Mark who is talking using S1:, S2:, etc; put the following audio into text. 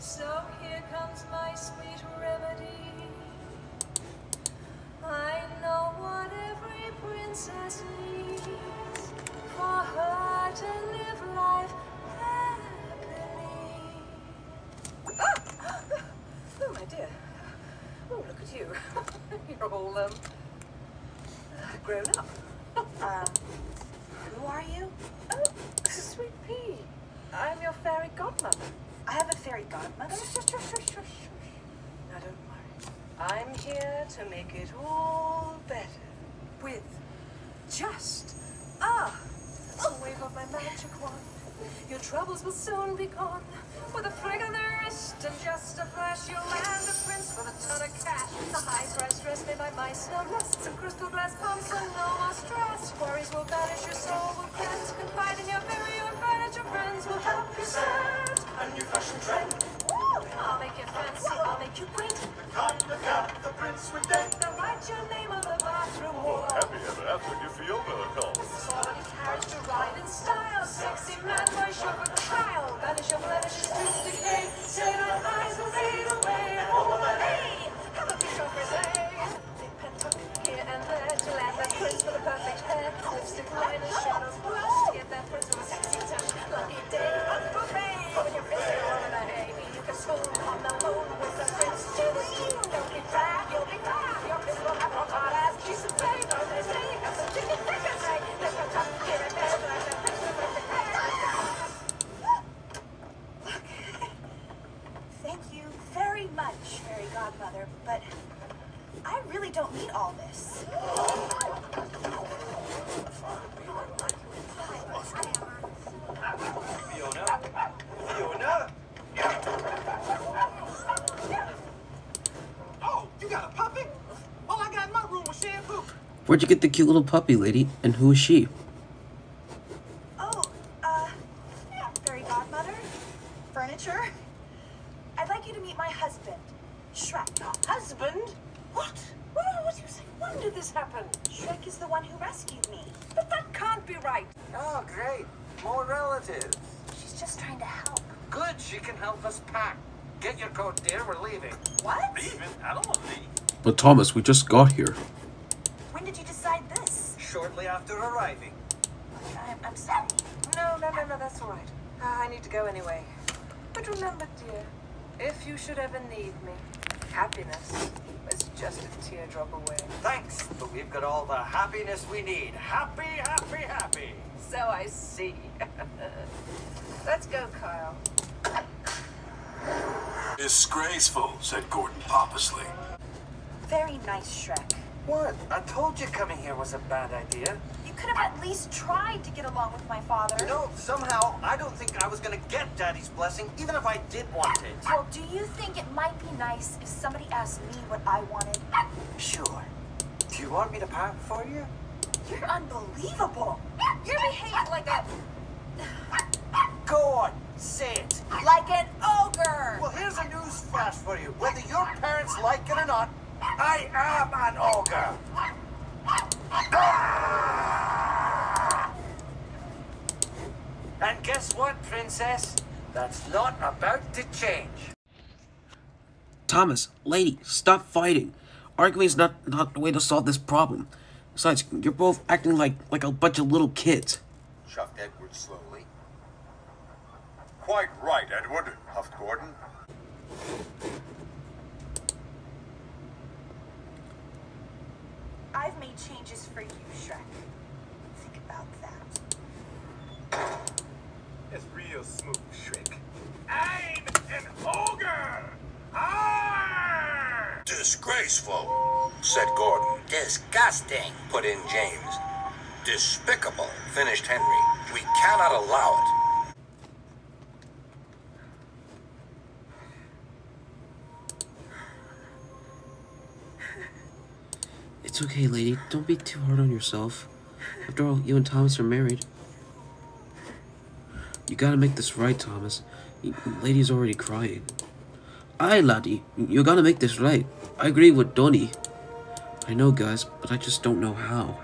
S1: So here comes my sweet remedy. I know what every princess needs for her to live life happily. Ah! Oh, my dear. Oh, look at you. You're all, um, grown up.
S2: um, who are you?
S1: Oh, sweet pea. I'm your fairy godmother.
S2: I have a fairy godmother.
S1: Now don't worry. I'm here to make it all better. With just a wave of my magic wand. Your troubles will soon be gone. With a flick of the wrist and just a flash, you'll land a prince with a ton of cash. The high-priced dress made by mice, no nests, and crystal glass pumps, and no more stress. Worries will vanish, your soul
S2: I'll
S1: make you fancy, I'll make you. The the prince. Now your name the wall. Happy ever
S3: after.
S1: Quality carriage to ride in style. Sexy man by chauffeur trial. Banish your blemishes, tooth decay. Say my eyes will fade away.
S2: Don't need all this.
S4: Fiona? Fiona? Oh, you got a puppy? All I got in my room was shampoo.
S5: Where'd you get the cute little puppy, lady? And who is she?
S2: Oh, uh, fairy godmother, furniture. I'd like you to meet my husband, Shrek.
S1: Husband? What? What, what do you say? When did this happen?
S2: Shrek is the one who rescued me.
S1: But that can't be right.
S4: Oh, great. More relatives.
S2: She's just trying to help.
S4: Good, she can help us pack. Get your coat, dear. We're leaving.
S2: What? Leaving?
S4: I don't want to leave.
S5: But Thomas, we just got here.
S2: When did you decide this?
S4: Shortly after arriving.
S2: I'm, I'm sorry.
S1: No, no, no, no, that's all right. Ah, I need to go anyway. But remember, dear, if you should ever need me, happiness is just a teardrop away.
S4: Thanks, but we've got all the happiness we need. Happy, happy, happy.
S1: So I see. Let's go, Kyle.
S6: Disgraceful, said Gordon pompously.
S2: Very nice, Shrek.
S4: What? I told you coming here was a bad idea.
S2: You could have at least tried to get along with my father. You know,
S4: somehow, I don't think I was gonna get Daddy's blessing, even if I did want it.
S2: Well, do you think it might be nice if somebody asked me what I wanted?
S4: Sure. Do you want me to pack for you?
S2: You're unbelievable.
S1: You're behaving like a...
S4: Go on, say it.
S2: Like an ogre. Well,
S4: here's a news flash for you. Whether your parents like it or not, I am an ogre. Ah! And guess what, princess? That's not about to change.
S5: Thomas, lady, stop fighting. Arguing is not, not the way to solve this problem. Besides, you're both acting like, like a bunch of little kids.
S4: chuffed Edward slowly. Quite right, Edward, huffed Gordon.
S2: I've made changes for you, Shrek. Think about that.
S4: It's real smooth, Shrek. I'm an ogre! Arr!
S7: Disgraceful, said Gordon. Disgusting. Put in James. Despicable, finished Henry. We cannot allow it.
S5: It's okay, lady. Don't be too hard on yourself. After all, you and Thomas are married. You gotta make this right, Thomas. Lady's already crying. Aye, laddie. You gotta make this right. I agree with Donny. I know, guys, but I just don't know how.